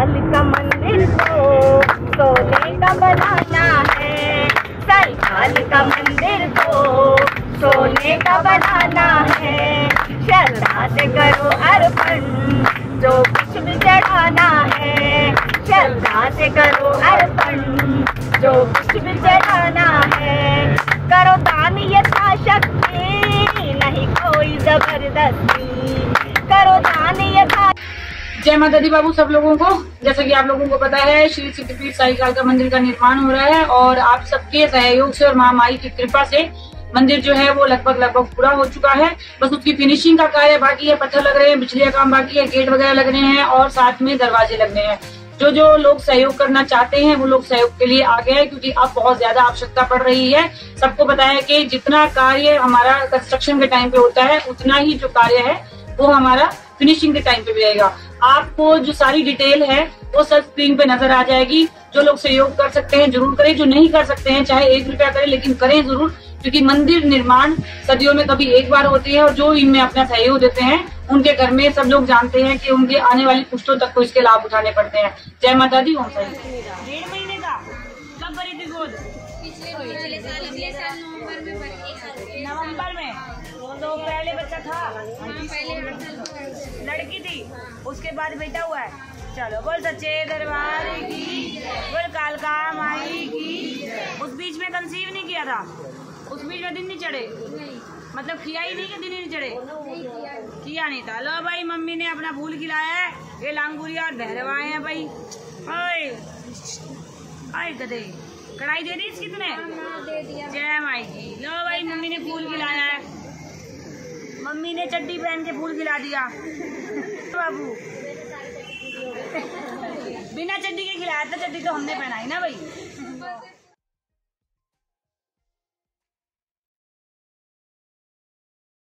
सरकार का मंदिर को सोने का बनाना है। सरकार का मंदिर को सोने का बनाना है। श्रद्धा से करो अर्पण, जो कुछ भी चढ़ाना है। श्रद्धा से करो अर्पण, जो कुछ भी जय माता दी बाबू सब लोगों को। जैसा कि आप लोगों को पता है, श्री सिद्धपीठ साई काल का मंदिर का निर्माण हो रहा है और आप सबके सहयोग से और महामाई की कृपा से मंदिर जो है वो लगभग लगभग पूरा हो चुका है। बस उसकी फिनिशिंग का कार्य बाकी है, पत्थर लग रहे हैं, बिजली का काम बाकी है, गेट वगैरह लग रहे हैं और साथ में दरवाजे लगने हैं। जो जो लोग सहयोग करना चाहते हैं, वो लोग सहयोग के लिए आ गए हैं क्योंकि अब बहुत ज़्यादा आवश्यकता पड़ रही है। सबको है कि जितना कार्य हमारा कंस्ट्रक्शन के टाइम पे होता है, उतना ही जो कार्य है, वो हमारा फिनिशिंग के टाइम पे भी रहेगा आपको जो सारी डिटेल है, वो सब स्क्रीन पे नज़र आ जाएगी। जो लोग सहयोग कर सकते हैं, ज़रूर करें। जो नहीं कर सकते हैं, चाहे एक रुपया करें, लेकिन करें ज़रूर। क्योंकि मंदिर निर्माण सदियों में कभी एक बार होती है और जो इनमें अपना सहयोग देते हैं, उनके घर में सब लोग जानते हैं कि उनके आने वाली पुष्टों तक को इसके लाभ उठाने पड़ते हैं। जय माता दी, ओम साई। डेढ़ महीने का। पिछले साल अगले साल नवंबर में के नवंबर में? तो पहले बच्चा था। पहले का कर- लड़की थी। उसके बाद बेटा हुआ है। चलो बोल सच्चे दरबार की बोल कालका माई की उस बीच में कंसीव नहीं किया था। उस बीच में दिन नहीं चढ़े। मतलब किया ही नहीं कि दिन ही नहीं चढ़े? किया। नहीं था। लो भाई मम्मी ने अपना फूल खिलाया है। ये लांगुरिया और भैरवाए हैं भाई। ओए गधे। कढ़ाई दे दी इसकी जय माई जी लो भाई, मम्मी ने फूल खिलाया है। मम्मी ने चड्डी पहन के फूल खिला दिया। बाबू। बिना चड्डी के खिलाया था, चड्डी तो हमने पहनाई ना भाई।